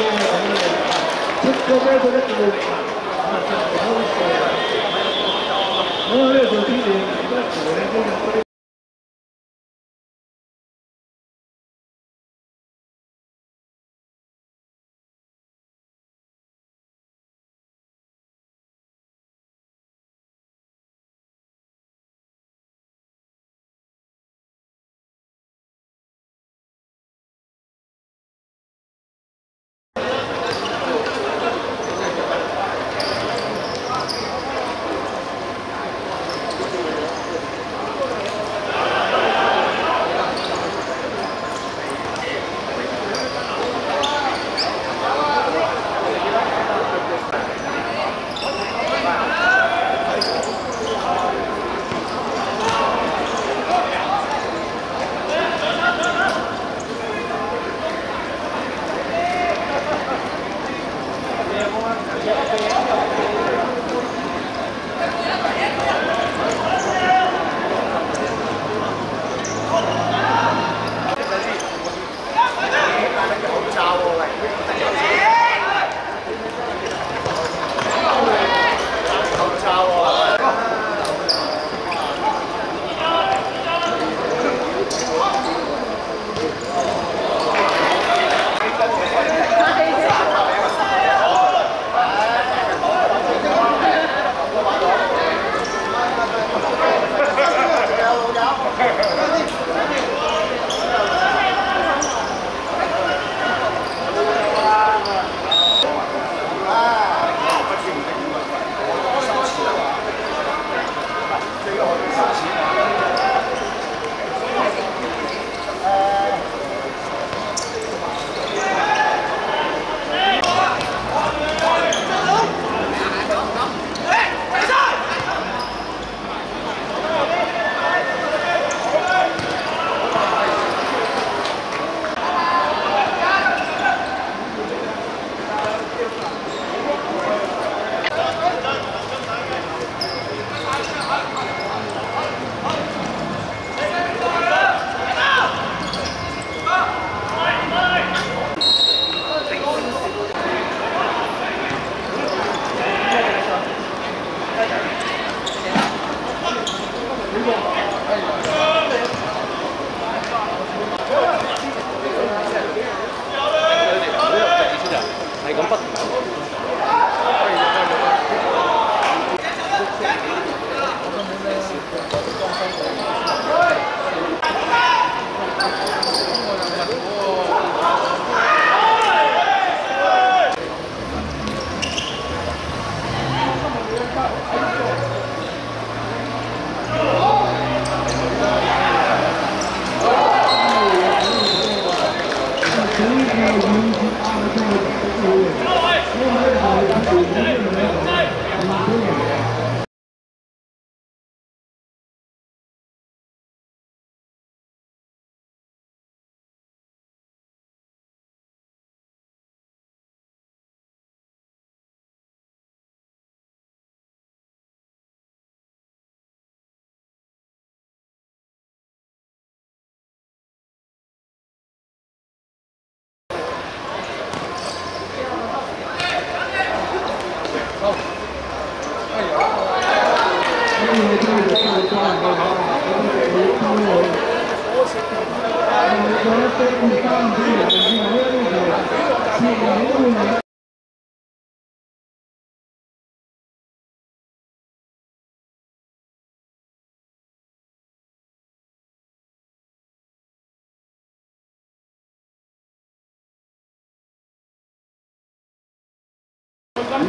ちょっとお姉さんと一緒にやってくれました。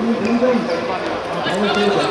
đúng đúng đúng